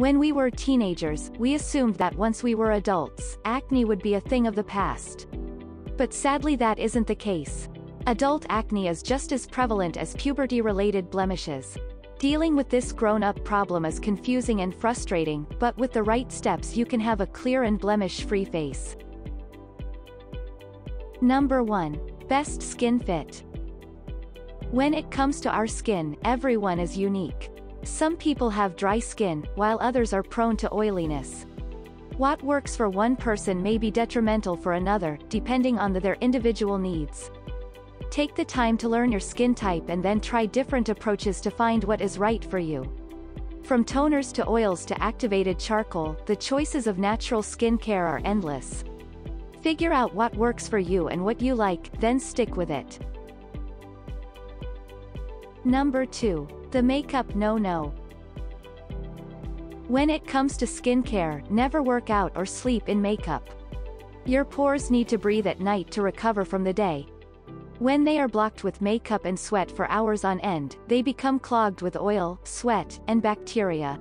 When we were teenagers, we assumed that once we were adults, acne would be a thing of the past. But sadly that isn't the case. Adult acne is just as prevalent as puberty-related blemishes. Dealing with this grown-up problem is confusing and frustrating, but with the right steps you can have a clear and blemish-free face. Number 1. Best Skin Fit. When it comes to our skin, everyone is unique. Some people have dry skin, while others are prone to oiliness. What works for one person may be detrimental for another, depending on the, their individual needs. Take the time to learn your skin type and then try different approaches to find what is right for you. From toners to oils to activated charcoal, the choices of natural skincare are endless. Figure out what works for you and what you like, then stick with it. Number 2. The Makeup No-No. When it comes to skincare, never work out or sleep in makeup. Your pores need to breathe at night to recover from the day. When they are blocked with makeup and sweat for hours on end, they become clogged with oil, sweat, and bacteria.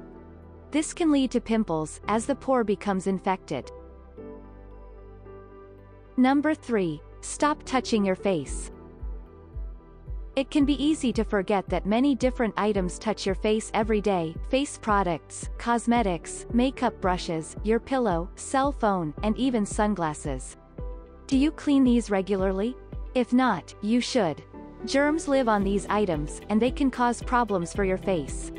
This can lead to pimples, as the pore becomes infected. Number 3. Stop touching your face. It can be easy to forget that many different items touch your face every day, face products, cosmetics, makeup brushes, your pillow, cell phone, and even sunglasses. Do you clean these regularly? If not, you should. Germs live on these items, and they can cause problems for your face.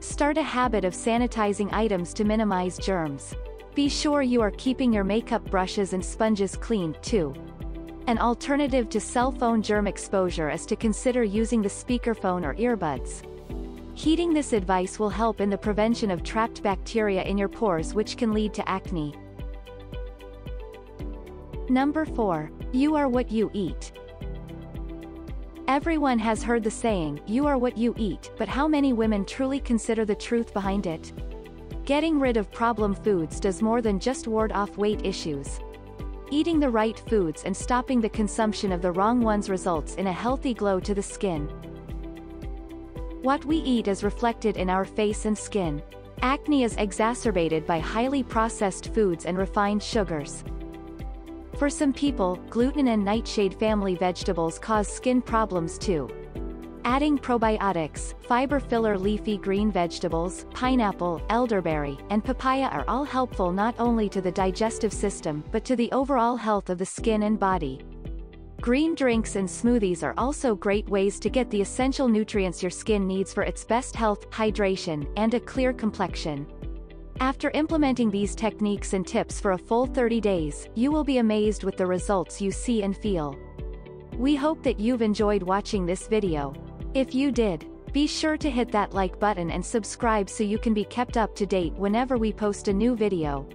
Start a habit of sanitizing items to minimize germs. Be sure you are keeping your makeup brushes and sponges clean, too. An alternative to cell phone germ exposure is to consider using the speakerphone or earbuds. Heeding this advice will help in the prevention of trapped bacteria in your pores which can lead to acne. Number 4. You are what you eat. Everyone has heard the saying, you are what you eat, but how many women truly consider the truth behind it? Getting rid of problem foods does more than just ward off weight issues. Eating the right foods and stopping the consumption of the wrong ones results in a healthy glow to the skin. What we eat is reflected in our face and skin. Acne is exacerbated by highly processed foods and refined sugars. For some people, gluten and nightshade family vegetables cause skin problems too. Adding probiotics, fiber filler leafy green vegetables, pineapple, elderberry, and papaya are all helpful not only to the digestive system but to the overall health of the skin and body. Green drinks and smoothies are also great ways to get the essential nutrients your skin needs for its best health, hydration, and a clear complexion. After implementing these techniques and tips for a full 30 days, you will be amazed with the results you see and feel. We hope that you've enjoyed watching this video. If you did, be sure to hit that like button and subscribe so you can be kept up to date whenever we post a new video.